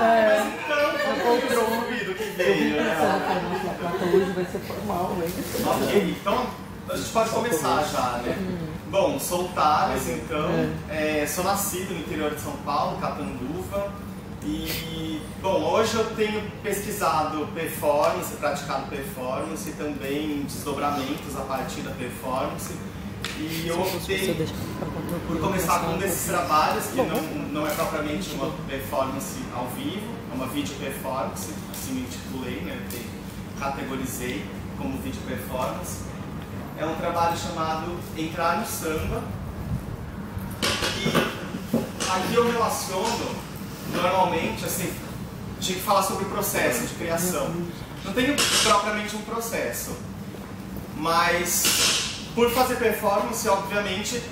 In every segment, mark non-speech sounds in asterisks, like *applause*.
É. Então, encontrou um vídeo que veio. Placa hoje vai ser formal, hein? Ok, então a gente pode começar já, né? Bom, sou o Thales, então. É, sou nascido no interior de São Paulo, Catanduva, e, bom, hoje eu tenho pesquisado performance, praticado performance e também desdobramentos a partir da performance. E eu optei por começar com um desses trabalhos, que não, não é propriamente uma performance ao vivo, é uma video performance, assim me intitulei, né? categorizei como video performance. É um trabalho chamado Entrar no Samba. E aqui eu relaciono normalmente, assim, tinha que falar sobre o processo de criação. Não tenho propriamente um processo, mas por fazer performance, obviamente,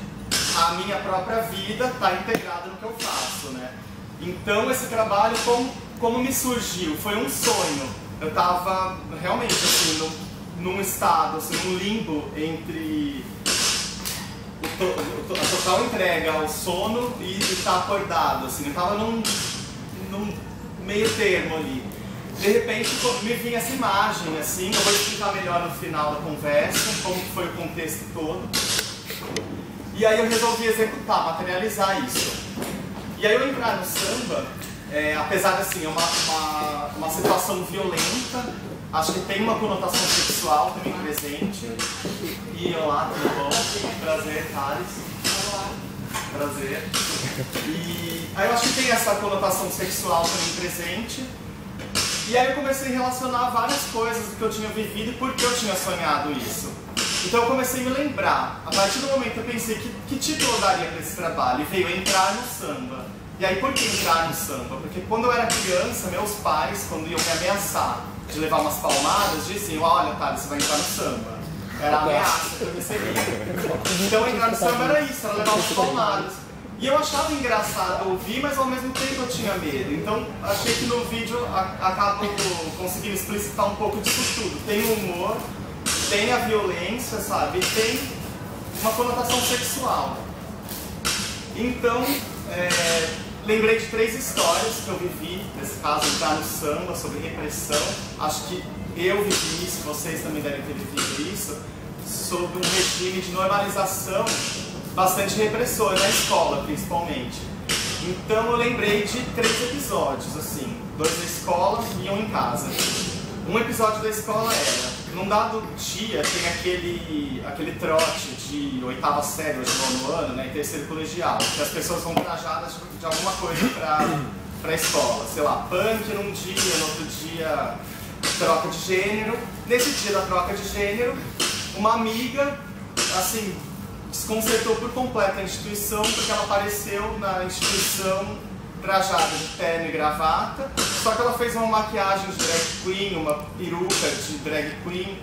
a minha própria vida está integrada no que eu faço, né? Então esse trabalho, como, como me surgiu? Foi um sonho. Eu estava realmente assim, no, num estado, assim, num limbo entre a total entrega ao sono e estar tá acordado, assim, eu estava num, num meio termo ali. De repente me vinha essa imagem, assim, eu vou explicar melhor no final da conversa, como foi o contexto todo. E aí eu resolvi executar, materializar isso. E aí eu entrar no samba, é, apesar de assim, é uma, uma, uma situação violenta, acho que tem uma conotação sexual também presente. E olá, tudo bom? Prazer, Thales. Olá. Prazer. E aí eu acho que tem essa conotação sexual também presente. E aí eu comecei a relacionar várias coisas do que eu tinha vivido e por que eu tinha sonhado isso. Então eu comecei a me lembrar. A partir do momento eu pensei que, que título eu daria para esse trabalho e veio entrar no samba. E aí por que entrar no samba? Porque quando eu era criança, meus pais, quando iam me ameaçar de levar umas palmadas, diziam, olha, tá, você vai entrar no samba. Era ameaça que eu recebia. Então entrar no samba era isso, era levar umas palmadas. E eu achava engraçado ouvir, mas ao mesmo tempo eu tinha medo. Então achei que no vídeo acabo conseguindo explicitar um pouco disso tudo. Tem o humor, tem a violência, sabe? Tem uma conotação sexual. Então, é, lembrei de três histórias que eu vivi, nesse caso entrar no samba, sobre repressão. Acho que eu vivi isso, vocês também devem ter vivido isso, sobre um regime de normalização bastante repressor na escola, principalmente. Então eu lembrei de três episódios, assim, dois na escola e um em casa. Um episódio da escola era, num dado dia tem aquele, aquele trote de oitava série, hoje nono ano, né, em terceiro colegial, que as pessoas vão trajadas de alguma coisa pra, pra escola. Sei lá, punk num dia, no outro dia troca de gênero. Nesse dia da troca de gênero, uma amiga, assim, desconcertou por completo a instituição, porque ela apareceu na instituição trajada de terno e gravata, só que ela fez uma maquiagem de drag queen, uma peruca de drag queen,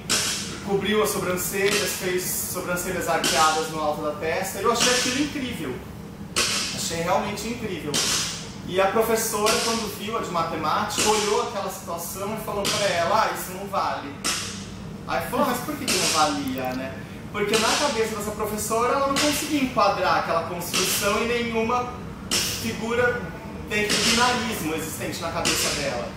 cobriu as sobrancelhas, fez sobrancelhas arqueadas no alto da testa, eu achei aquilo incrível. Achei realmente incrível. E a professora, quando viu a de matemática, olhou aquela situação e falou para ela, ah, isso não vale. Aí falou, mas por que, que não valia, né? Porque na cabeça dessa professora ela não conseguia enquadrar aquela construção em nenhuma figura dentro do binarismo existente na cabeça dela.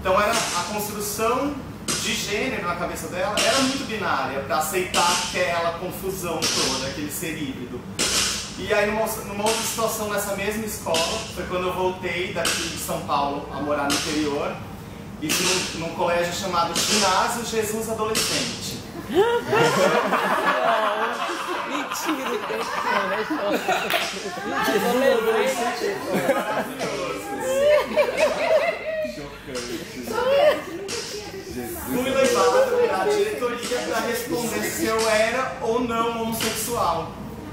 Então era a construção de gênero na cabeça dela era muito binária para aceitar aquela confusão toda, aquele ser híbrido. E aí numa, numa, outra situação nessa mesma escola, foi quando eu voltei daqui de São Paulo a morar no interior, isso num, num colégio chamado Ginásio Jesus Adolescente. Mentira, Fui levado pela diretoria para responder se eu era ou não homossexual.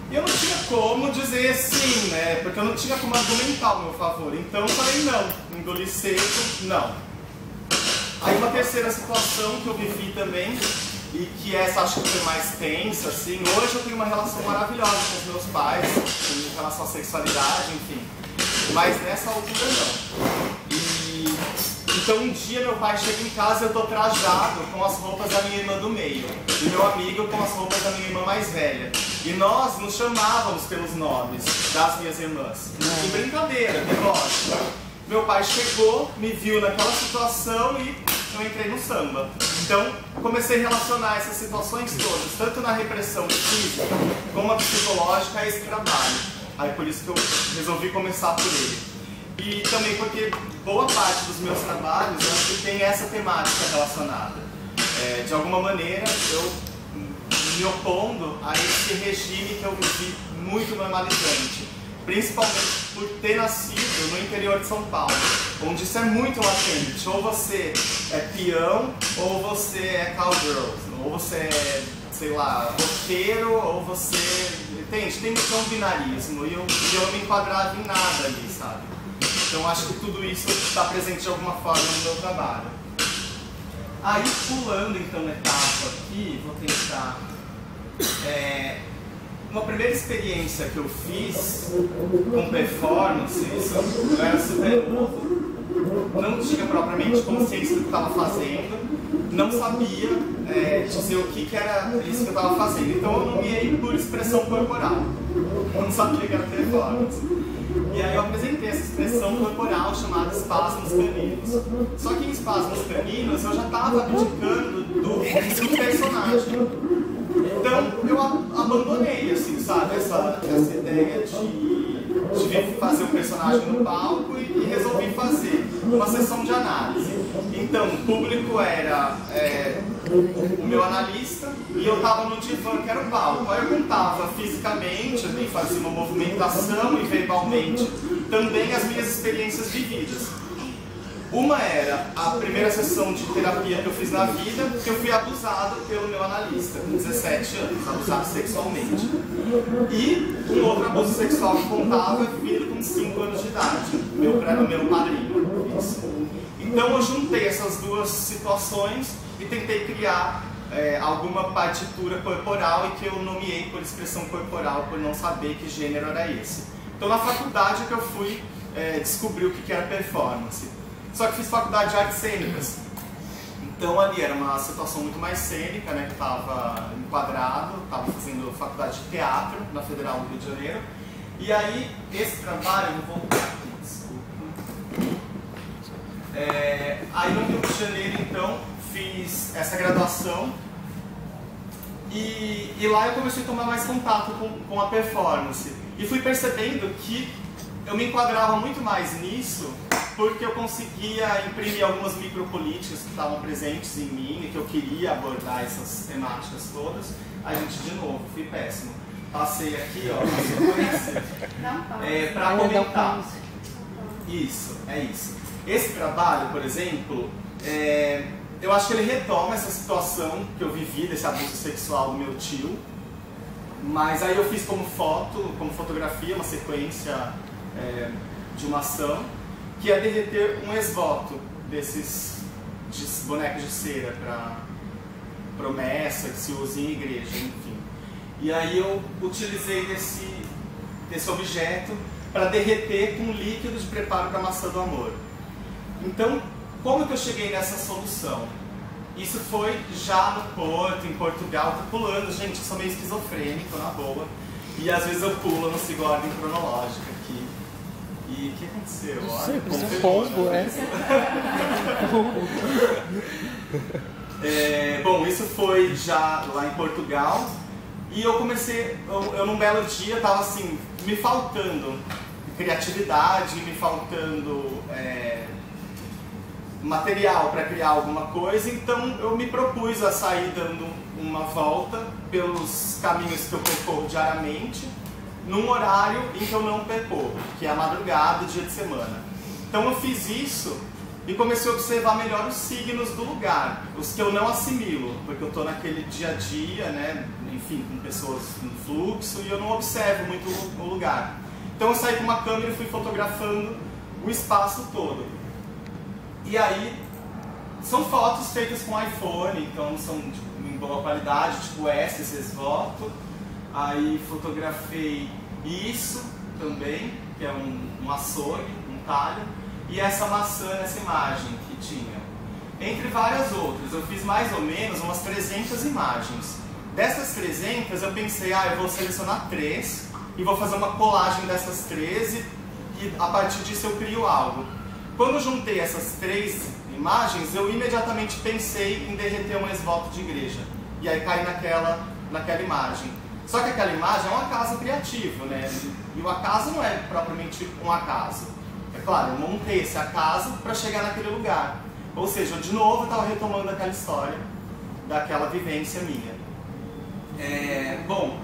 E eu não tinha como dizer sim, né? Porque eu não tinha como argumentar ao meu favor. Então eu falei não, engoli seco, não. Aí uma terceira situação que eu vivi também e que essa acho que foi mais tensa, assim. Hoje eu tenho uma relação maravilhosa com os meus pais, em relação à sexualidade, enfim. Mas nessa altura não. E, então um dia meu pai chega em casa e eu tô trajado com as roupas da minha irmã do meio. E meu amigo com as roupas da minha irmã mais velha. E nós nos chamávamos pelos nomes das minhas irmãs. Em brincadeira, lógico. meu pai chegou, me viu naquela situação e eu entrei no samba. Então, comecei a relacionar essas situações todas, tanto na repressão física como a psicológica, a esse trabalho. Aí por isso que eu resolvi começar por ele. E também porque boa parte dos meus trabalhos acho que tem essa temática relacionada. É, de alguma maneira, eu me opondo a esse regime que eu vivi muito normalizante principalmente por ter nascido no interior de São Paulo, onde isso é muito latente. Ou você é peão, ou você é cowgirl, ou você é, sei lá, roqueiro, ou você. Entende? Tem um binarismo e eu, eu não me enquadrava em nada ali, sabe? Então acho que tudo isso está presente de alguma forma no meu trabalho. Aí pulando então etapa aqui, vou tentar. É, uma primeira experiência que eu fiz com performance, isso, eu era super novo, não tinha propriamente consciência do que estava fazendo, não sabia é, dizer o que, que era isso que eu estava fazendo. Então eu nomeei por expressão corporal, não sabia que era performance. E aí eu apresentei essa expressão corporal chamada espasmos caninos. Só que em espasmos caninos eu já estava abdicando do, do personagem. Então eu abandonei, assim, sabe, essa, essa ideia de, de fazer um personagem no palco e, e, resolvi fazer uma sessão de análise. Então o público era é, o meu analista e eu estava no divã que era o palco. Aí eu contava fisicamente, eu fazia uma movimentação e verbalmente também as minhas experiências vividas. Uma era a primeira sessão de terapia que eu fiz na vida, que eu fui abusado pelo meu analista, com 17 anos, abusado sexualmente. E um outro abuso sexual que contava vindo com 5 anos de idade, meu, meu padrinho. Isso. Então eu juntei essas duas situações e tentei criar é, alguma partitura corporal e que eu nomeei por expressão corporal, por não saber que gênero era esse. Então na faculdade que eu fui é, descobrir o que era performance. Só que fiz faculdade de artes cênicas. Então ali era uma situação muito mais cênica, né, que estava enquadrado, estava fazendo faculdade de teatro na Federal do Rio de Janeiro. E aí, esse trabalho, eu vou voltar aqui, desculpa. É, aí no Rio de Janeiro, então, fiz essa graduação e, e, lá eu comecei a tomar mais contato com, com a performance. E fui percebendo que eu me enquadrava muito mais nisso porque eu conseguia imprimir algumas micropolíticas que estavam presentes em mim e que eu queria abordar essas temáticas todas. A gente, de novo, fui péssimo. Passei aqui, ó, é, para comentar. Isso, é isso. Esse trabalho, por exemplo, é, eu acho que ele retoma essa situação que eu vivi desse abuso sexual do meu tio, mas aí eu fiz como foto, como fotografia, uma sequência é, de uma ação que é derreter um esvoto desses de bonecos de cera para promessa que se usa em igreja, enfim. E aí eu utilizei desse, desse objeto para derreter com líquido de preparo para a maçã do amor. Então, como que eu cheguei nessa solução? Isso foi já no Porto, em Portugal, tô pulando, gente, eu sou meio esquizofrênico, na boa. E às vezes eu pulo, não sigo a ordem cronológica. E o que aconteceu? Não sei, um pombo, é. *laughs* é. Bom, isso foi já lá em Portugal. E eu comecei, eu, eu num belo dia tava assim, me faltando criatividade, me faltando é, material para criar alguma coisa, então eu me propus a sair dando uma volta pelos caminhos que eu percorro diariamente num horário em que eu não percorro, que é a madrugada, dia de semana. Então eu fiz isso e comecei a observar melhor os signos do lugar, os que eu não assimilo, porque eu estou naquele dia a dia, né, enfim, com pessoas no fluxo e eu não observo muito o lugar. Então eu saí com uma câmera e fui fotografando o espaço todo. E aí são fotos feitas com iPhone, então são tipo, em boa qualidade, tipo S, esses fotos Aí fotografei isso também, que é um, um açougue, um talho, e essa maçã nessa imagem que tinha. Entre várias outras, eu fiz mais ou menos umas 300 imagens. Dessas 300 eu pensei, ah, eu vou selecionar três e vou fazer uma colagem dessas três e, a partir disso eu crio algo. Quando juntei essas três imagens, eu imediatamente pensei em derreter um ex-voto de igreja. E aí caí naquela, naquela imagem. Só que aquela imagem é um acaso criativo, né? E o acaso não é propriamente um acaso. É claro, eu montei esse acaso para chegar naquele lugar. Ou seja, eu de novo estava retomando aquela história, daquela vivência minha. É, bom,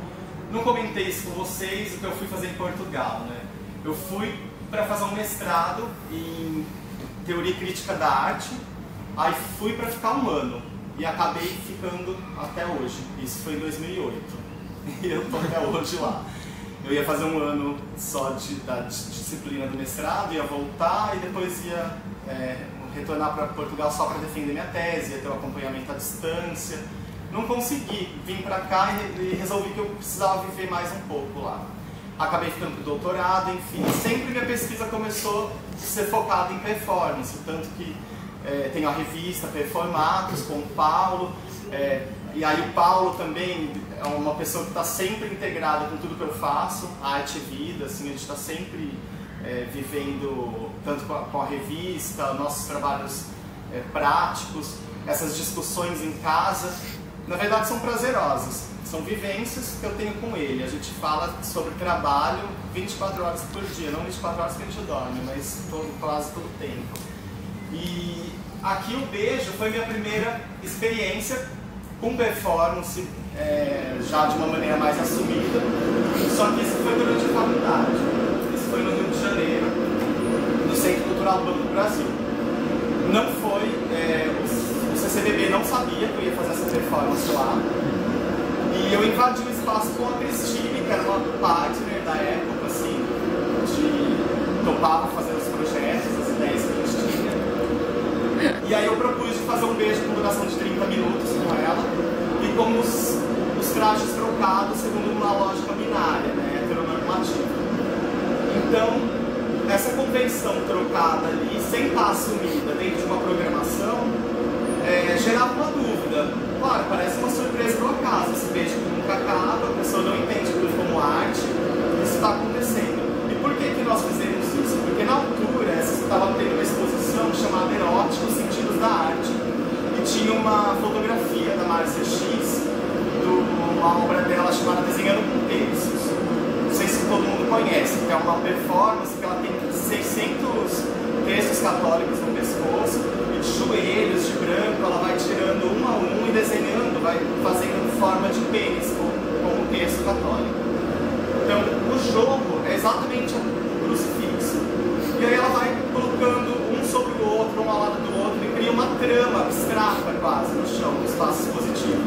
não comentei isso com vocês, o que eu fui fazer em Portugal, né? Eu fui para fazer um mestrado em teoria crítica da arte, aí fui para ficar um ano e acabei ficando até hoje. Isso foi em 2008 e *laughs* eu tô até hoje lá. Eu ia fazer um ano só de, da disciplina do mestrado, ia voltar e depois ia é, retornar para Portugal só para defender minha tese, ia ter o um acompanhamento à distância. Não consegui, vim para cá e, resolvi que eu precisava viver mais um pouco lá. Acabei ficando com doutorado, enfim, sempre minha pesquisa começou a ser focada em performance, tanto que é, tenho a revista Performatos com o Paulo, é, e aí o Paulo também é uma pessoa que está sempre integrada com tudo que eu faço, arte e vida, assim, a gente está sempre é, vivendo tanto com a, com a, revista, nossos trabalhos é, práticos, essas discussões em casa, na verdade são prazerosas, são vivências que eu tenho com ele. A gente fala sobre trabalho 24 horas por dia, não 24 horas que a gente dorme, mas todo, quase todo o tempo. E aqui o beijo foi minha primeira experiência com performance, é, já de uma maneira mais assumida, só que isso foi durante a faculdade. Isso foi no Rio de Janeiro, no Centro Cultural Banco do Brasil. Não foi, é, o CCBB não sabia que eu ia fazer essa performance lá, e eu invadi o espaço com a Cristine, que era uma partner da época, assim, de topava fazer os projetos, as ideias que tinha. E aí eu propus de fazer um beijo com duração de 30 minutos com ela, e com os, os trajes trocados segundo uma lógica binária, né, heteronormativa. Então, essa convenção trocada ali, sem estar assumida dentro de uma programação, é, gerava uma dúvida. Claro, parece uma surpresa do acaso, esse beijo que nunca acaba, a pessoa não entende aquilo como arte, isso está acontecendo. E por que, que nós fizemos isso? Porque na altura, estava tendo uma exposição chamada Eróticos Sentidos da Arte, e tinha uma fotografia da Márcia X, de uma obra dela chamada Desenhando com Terços. Não sei se todo mundo conhece, que é uma performance que ela tem 600 textos católicos no pescoço, e de joelhos, de branco, ela vai tirando um a um e desenhando, vai fazendo forma de pênis com, com o texto católico. Então, o jogo é exatamente o crucifixo. E aí ela vai colocando um sobre o outro, um ao lado do outro, e cria uma trama abstrata quase no chão, no espaço expositivo.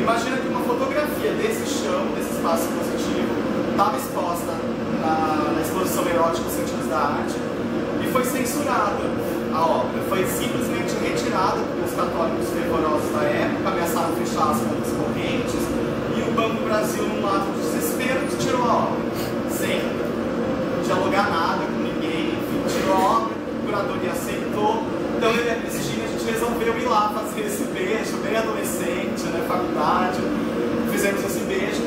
Imagina que uma fotografia desse chão, desse espaço expositivo, estava exposta na, na exposição erótica Sentidos da Arte, e foi censurada a obra. Foi simplesmente retirada pelos católicos fervorosos da época, ameaçaram fechar as contas correntes, e o Banco do Brasil, num ato de desespero, tirou a obra, sem dialogar nada com ninguém, enfim, tirou a obra, a curadoria aceitou. Então eu e a Cristina, a gente resolveu ir lá fazer esse beijo, bem adolescente, né, faculdade, fizemos esse beijo,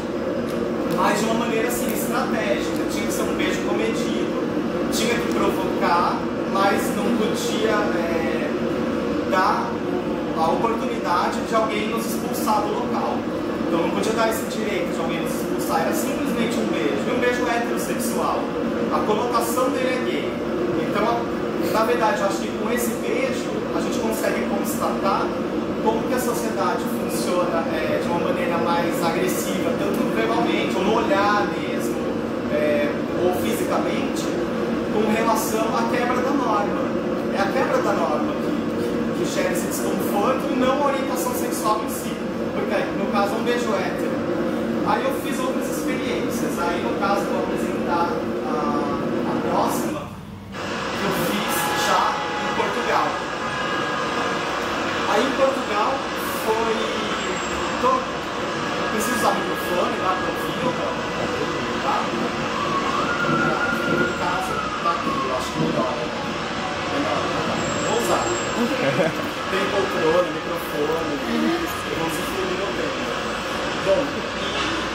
mas de uma maneira assim, estratégica, tinha que ser um beijo comedido, tinha que provocar, mas não podia é, dar a oportunidade de alguém nos expulsar do local. Então não podia dar esse direito de alguém nos expulsar, era simplesmente um beijo. E um beijo heterossexual. A conotação dele é gay. Então, na verdade, eu acho que com esse beijo a gente consegue constatar como que a sociedade funciona é, de uma maneira mais agressiva, tanto verbalmente, ou no olhar mesmo, é, ou fisicamente, com relação à quebra da norma. É a quebra da norma que, que, gera esse desconforto e não a orientação sexual em si. Porque, no caso, é um beijo hétero. Aí eu fiz outras experiências. Aí, no caso, vou apresentar a, a próxima, que eu fiz já em Portugal. Aí, em Portugal, foi. Tô, preciso usar o microfone lá para ouvir ou não? Tá? No caso, tá aqui, eu acho que melhor. né? Melhor. Vou usar. Tem eu vou usufruir do meu. Bom,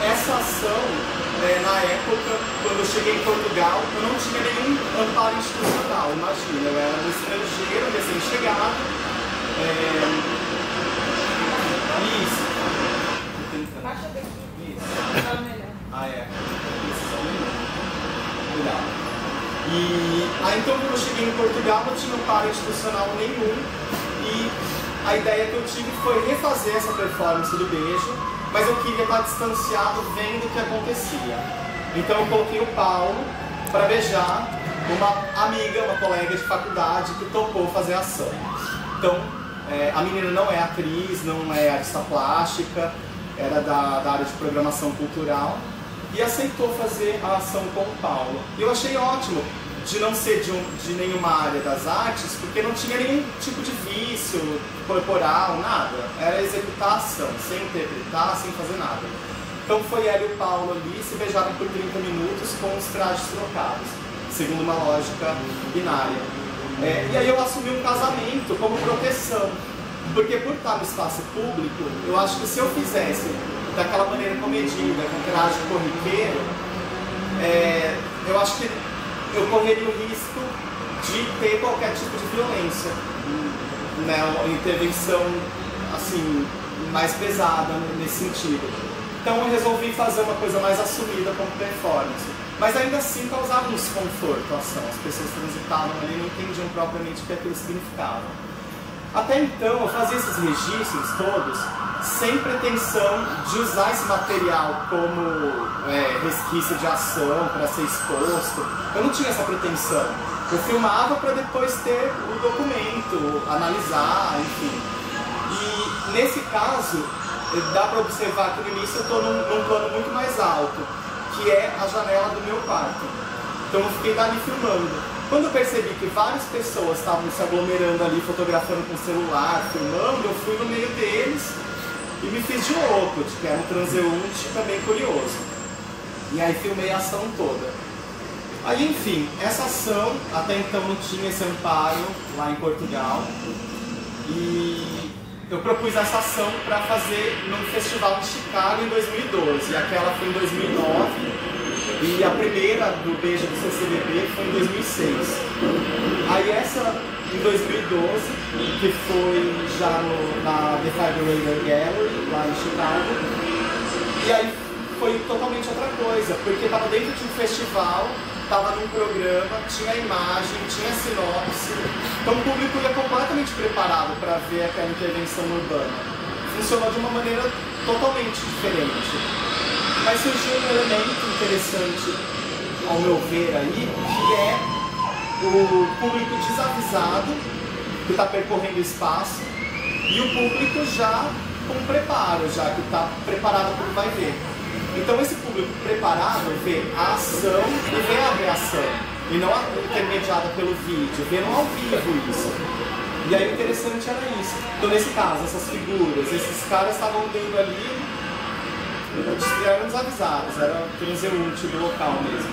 e essa ação é, na época, quando eu cheguei em Portugal, eu não tinha nenhum amparo institucional, imagina. Eu era um estrangeiro, recém-chegado. É... Isso. Baixa daqui. Isso. Ah, é. Um. Cuidado. E aí, então, quando eu cheguei em Portugal, não tinha amparo institucional nenhum. E a ideia que eu tive foi refazer essa performance do beijo, mas eu queria estar distanciado vendo o que acontecia. Então, eu coloquei o Paulo para beijar uma amiga, uma colega de faculdade que topou fazer a ação. Então, é, a menina não é atriz, não é artista plástica, era da, da área de programação cultural e aceitou fazer a ação com o Paulo. E eu achei ótimo de não ser de, um, de nenhuma área das artes, porque não tinha nenhum tipo de vício corporal, nada. Era executar ação, sem interpretar, sem fazer nada. Então foi ela e o Paulo ali, se beijaram por 30 minutos com os trajes trocados, segundo uma lógica binária. É, e aí eu assumi um casamento como proteção, porque por estar no espaço público, eu acho que se eu fizesse daquela maneira comedida, com traje corriqueiro, é, eu acho que eu correria o risco de ter qualquer tipo de violência, né, uma intervenção assim mais pesada nesse sentido. Então eu resolvi fazer uma coisa mais assumida como performance. Mas ainda assim causava um desconforto a ação. As pessoas transitavam ali não entendiam propriamente o que aquilo significava. Até então eu fazia esses registros todos sem pretensão de usar esse material como é, resquício de ação para ser exposto. Eu não tinha essa pretensão. Eu filmava para depois ter o documento, analisar, enfim. E nesse caso, dá para observar que no início eu estou num, num plano muito mais alto, que é a janela do meu quarto. Então eu fiquei dali filmando. Quando eu percebi que várias pessoas estavam se aglomerando ali, fotografando com celular, filmando, eu fui no meio deles e me fiz de louco, de que era um transeunte também curioso. E aí filmei a ação toda. Aí, enfim, essa ação, até então não tinha esse amparo lá em Portugal. E eu propus essa ação para fazer num festival em Chicago em 2012. Aquela foi em 2009 e a primeira do Beijo do CCBB foi em 2006. Aí essa em 2012, que foi já no, na The Fiberator Gallery, lá em Chicago. E aí foi totalmente outra coisa, porque estava dentro de um festival, estava num programa, tinha imagem, tinha sinopse. Então o público ia completamente preparado para ver aquela intervenção urbana. Funcionou de uma maneira totalmente diferente. Mas surgiu um elemento interessante, ao meu ver aí, que é o público desavisado, que está percorrendo o espaço, e o público já com preparo, já que está preparado para o que vai ver. Então esse público preparado vê a ação e vê a reação, e não intermediada pelo vídeo, vê no ao vivo isso. E aí o interessante era isso. Então nesse caso, essas figuras, esses caras estavam vendo ali, eram desavisados, era transeunte do local mesmo.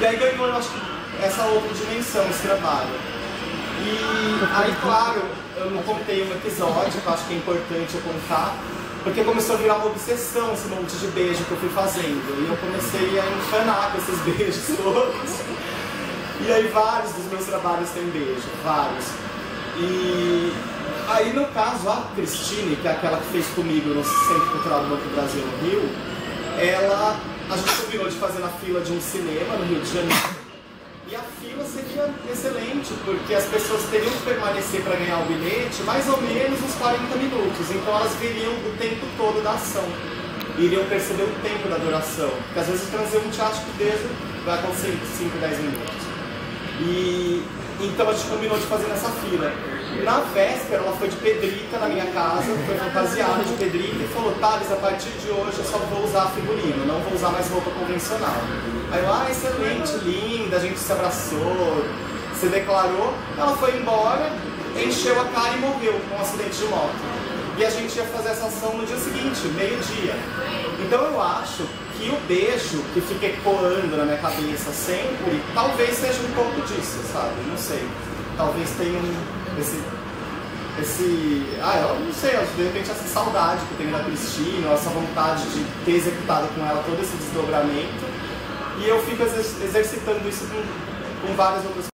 E aí ganhou, eu acho que essa outra dimensão, esse trabalho. E aí, claro, eu não contei um episódio, que eu acho que é importante eu contar, porque começou a virar uma obsessão esse monte de beijo que eu fui fazendo. E eu comecei a encanar com esses *laughs* beijos todos. E aí vários dos meus trabalhos têm beijo, vários. E aí no caso a Cristine, que é aquela que fez comigo no Centro Cultural do Banco do Brasil no Rio, ela a gente combinou de fazer na fila de um cinema no Rio de Janeiro. Seria excelente, porque as pessoas teriam que permanecer para ganhar o bilhete mais ou menos uns 40 minutos. Então elas veriam o tempo todo da ação. Iriam perceber o tempo da duração. Porque às vezes o transeunte acha que desde vai acontecer 5, 10 minutos. E então a gente combinou de fazer nessa fila. Na véspera, ela foi de pedrita na minha casa, foi fantasiada de pedrita e falou: Thales, a partir de hoje eu só vou usar figurino, não vou usar mais roupa convencional. Aí eu, ah, excelente, linda, a gente se abraçou, se declarou. Ela foi embora, encheu a cara e morreu com um acidente de moto. E a gente ia fazer essa ação no dia seguinte, meio-dia. Então eu acho que o beijo que fica ecoando na minha cabeça sempre, talvez seja um pouco disso, sabe? Não sei. Talvez tenha um esse esse. Ah, eu não sei, de repente essa saudade que eu tenho da Cristina, essa vontade de ter executado com ela todo esse desdobramento. E eu fico exercitando isso com, com várias outras